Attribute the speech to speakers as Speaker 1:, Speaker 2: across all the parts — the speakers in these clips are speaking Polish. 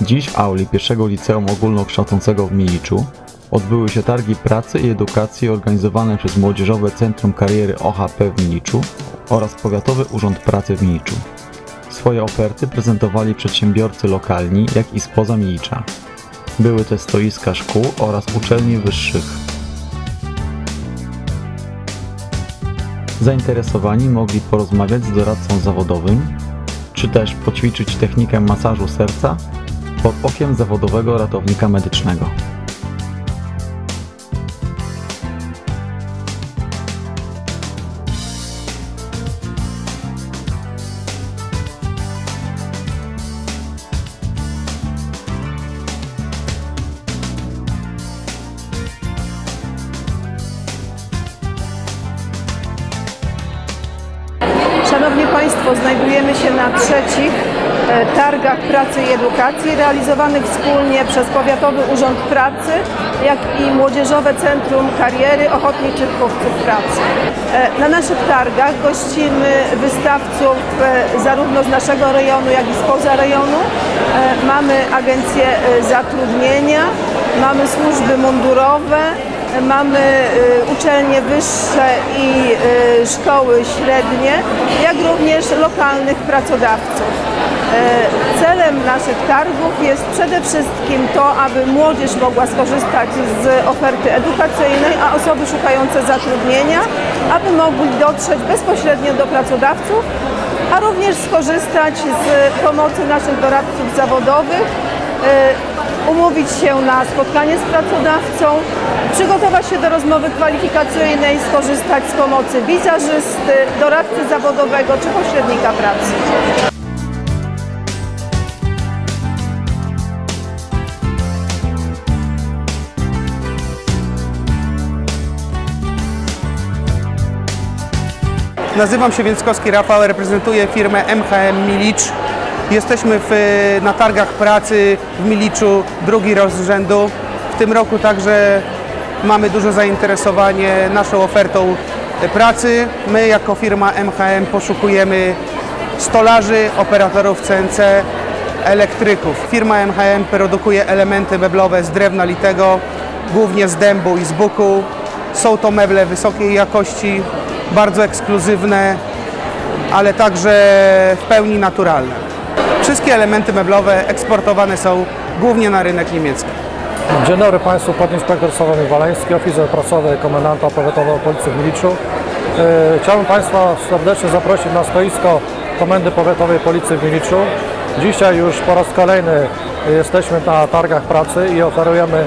Speaker 1: Dziś w auli pierwszego liceum ogólnokształcącego w Miliczu odbyły się targi pracy i edukacji organizowane przez Młodzieżowe Centrum Kariery OHP w Miliczu oraz Powiatowy Urząd Pracy w Miliczu. Swoje oferty prezentowali przedsiębiorcy lokalni, jak i spoza Milicza. Były też stoiska szkół oraz uczelni wyższych. Zainteresowani mogli porozmawiać z doradcą zawodowym, czy też poćwiczyć technikę masażu serca pod okiem zawodowego ratownika medycznego.
Speaker 2: Państwo, znajdujemy się na trzecich e, targach pracy i edukacji realizowanych wspólnie przez Powiatowy Urząd Pracy, jak i Młodzieżowe Centrum Kariery Ochotniczych Chłopców Pracy. E, Na naszych targach gościmy wystawców e, zarówno z naszego rejonu, jak i spoza rejonu. Mamy agencję zatrudnienia, mamy służby mundurowe, Mamy y, uczelnie wyższe i y, szkoły średnie, jak również lokalnych pracodawców. Y, Celem naszych targów jest przede wszystkim to, aby młodzież mogła skorzystać z oferty edukacyjnej, a osoby szukające zatrudnienia, aby mogli dotrzeć bezpośrednio do pracodawców, a również skorzystać z pomocy naszych doradców zawodowych, umówić się na spotkanie z pracodawcą, przygotować się do rozmowy kwalifikacyjnej, skorzystać z pomocy wizażysty, doradcy zawodowego czy pośrednika pracy.
Speaker 3: Nazywam się Więckowski Rafał, reprezentuję firmę MHM Milicz. Jesteśmy w, na targach pracy w Miliczu drugi rok z rzędu. W tym roku także mamy duże zainteresowanie naszą ofertą pracy. My jako firma MHM poszukujemy stolarzy, operatorów CNC, elektryków. Firma MHM produkuje elementy meblowe z drewna litego, głównie z dębu i z buku. Są to meble wysokiej jakości, bardzo ekskluzywne, ale także w pełni naturalne. Wszystkie elementy meblowe eksportowane są głównie na rynek niemiecki.
Speaker 4: Dzień dobry Państwu, podinspektor Sławomir Waleński, oficer pracowy komendanta powiatowego Policji w Miliczu. E, Chciałbym Państwa serdecznie zaprosić na stoisko Komendy Powiatowej Policji w Miliczu. Dzisiaj już po raz kolejny jesteśmy na targach pracy i oferujemy, e,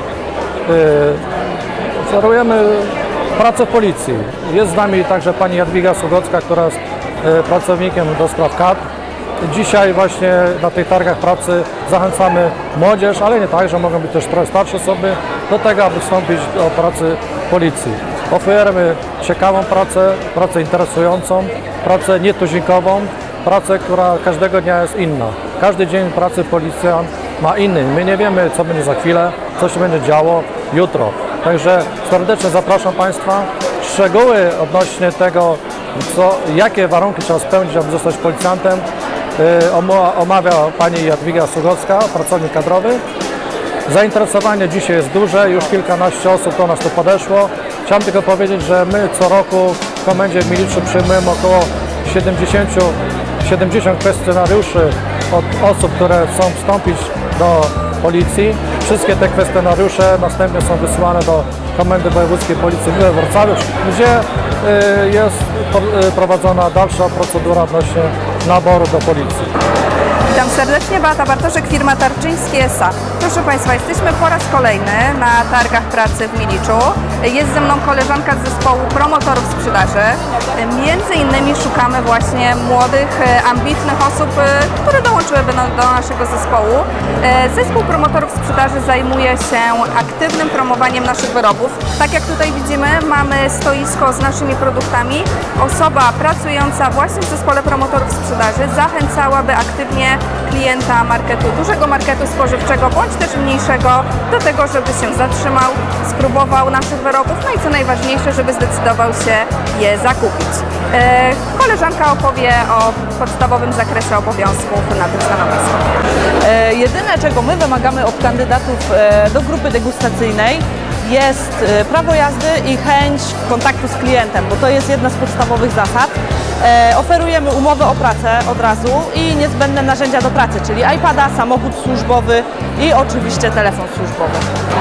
Speaker 4: oferujemy pracę w policji. Jest z nami także pani Jadwiga Sugocka, która jest e, pracownikiem do spraw kadr. Dzisiaj właśnie na tych targach pracy zachęcamy młodzież, ale nie tak, że mogą być też trochę starsze osoby, do tego, aby wstąpić do pracy policji. Oferujemy ciekawą pracę, pracę interesującą, pracę nietuzinkową, pracę, która każdego dnia jest inna. Każdy dzień pracy policjant ma inny. My nie wiemy, co będzie za chwilę, co się będzie działo jutro. Także serdecznie zapraszam Państwa. Szczegóły odnośnie tego, co, jakie warunki trzeba spełnić, aby zostać policjantem, omawia Pani Jadwiga Sugocka, pracownik kadrowy. Zainteresowanie dzisiaj jest duże, już kilkanaście osób do nas tu podeszło. Chciałem tylko powiedzieć, że my co roku w Komendzie w Miliczu przyjmujemy około 70, 70 kwestionariuszy od osób, które chcą wstąpić do policji. Wszystkie te kwestionariusze następnie są wysyłane do Komendy Wojewódzkiej Policji w Wrocławiu, gdzie y, jest y, prowadzona dalsza procedura odnośnie naboru do policji.
Speaker 5: Witam serdecznie, Beata Bartoszek, firma Tarczyński S.A. Proszę Państwa, jesteśmy po raz kolejny na targach pracy w Miliczu. Jest ze mną koleżanka z zespołu promotorów sprzedaży. Między innymi szukamy właśnie młodych, e, ambitnych osób, e, które dołączyłyby do naszego zespołu. E, Zespół promotorów sprzedaży zajmuje się aktywnym promowaniem naszych wyrobów. Tak jak tutaj widzimy, mamy stoisko z naszymi produktami. Osoba pracująca właśnie w zespole promotorów sprzedaży zachęcałaby aktywnie klienta marketu, dużego marketu spożywczego bądź też mniejszego do tego, żeby się zatrzymał, spróbował naszych wyrobów, no i co najważniejsze, żeby zdecydował się je zakupić. E, Koleżanka opowie o podstawowym zakresie obowiązków na tym stanowisku.
Speaker 6: E, Jedyne, czego my wymagamy od kandydatów e, do grupy degustacyjnej jest e, prawo jazdy i chęć kontaktu z klientem, bo to jest jedna z podstawowych zasad. E, Oferujemy umowę o pracę od razu i niezbędne narzędzia do pracy, czyli iPada, samochód służbowy i oczywiście telefon służbowy.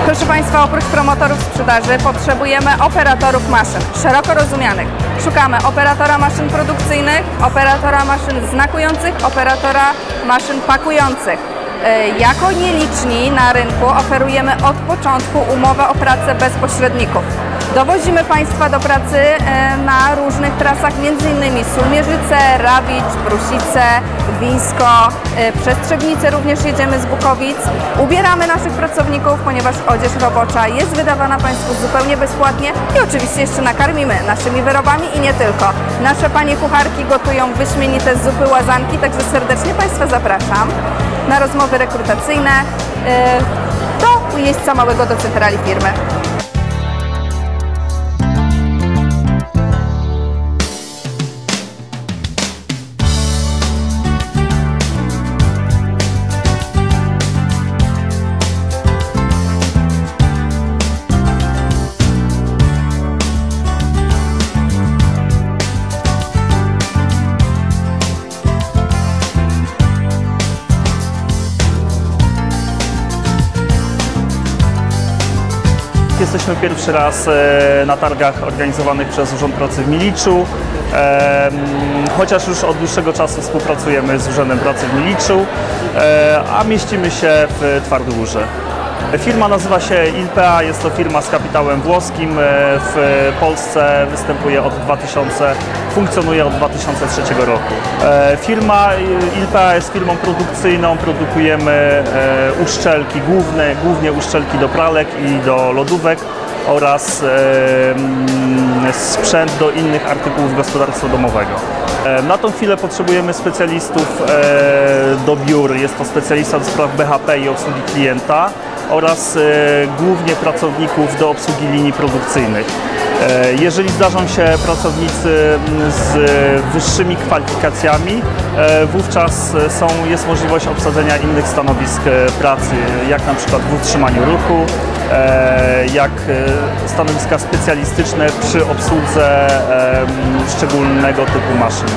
Speaker 5: Proszę Państwa, oprócz promotorów sprzedaży potrzebujemy operatorów maszyn, szeroko rozumianych. Szukamy operatora maszyn produkcyjnych, operatora maszyn znakujących, operatora maszyn pakujących. E, Jako nieliczni na rynku oferujemy od początku umowę o pracę bez pośredników. Dowozimy Państwa do pracy e, na różnych trasach, m.in. Sulmierzyce, Rawicz, Prusice, Wińsko, e, przez Trzebnice również jedziemy z Bukowic. Ubieramy naszych pracowników, ponieważ odzież robocza jest wydawana Państwu zupełnie bezpłatnie i oczywiście jeszcze nakarmimy naszymi wyrobami i nie tylko. Nasze panie kucharki gotują wyśmienite zupy łazanki, także serdecznie Państwa zapraszam na rozmowy rekrutacyjne e, do miejsca małego do centrali firmy.
Speaker 7: Jesteśmy pierwszy raz e, na targach organizowanych przez Urząd Pracy w Miliczu. Chociaż już od dłuższego czasu współpracujemy z Urzędem Pracy w Miliczu, e, a mieścimy się w Twardogórze. Firma nazywa się Ilpea, jest to firma z kapitałem włoskim. e, W Polsce występuje od 2000, funkcjonuje od 2003 roku. E, Firma e, Ilpea jest firmą produkcyjną, produkujemy uszczelki główne, głównie uszczelki do pralek i do lodówek oraz mm, sprzęt do innych artykułów gospodarstwa domowego. Na tą chwilę potrzebujemy specjalistów do biur. Jest to specjalista do spraw BHP i obsługi klienta oraz e, głównie pracowników do obsługi linii produkcyjnych. E, Jeżeli zdarzą się pracownicy z wyższymi kwalifikacjami, e, wówczas są, jest możliwość obsadzenia innych stanowisk pracy, jak na przykład w utrzymaniu ruchu, jak stanowiska specjalistyczne przy obsłudze szczególnego typu maszyn.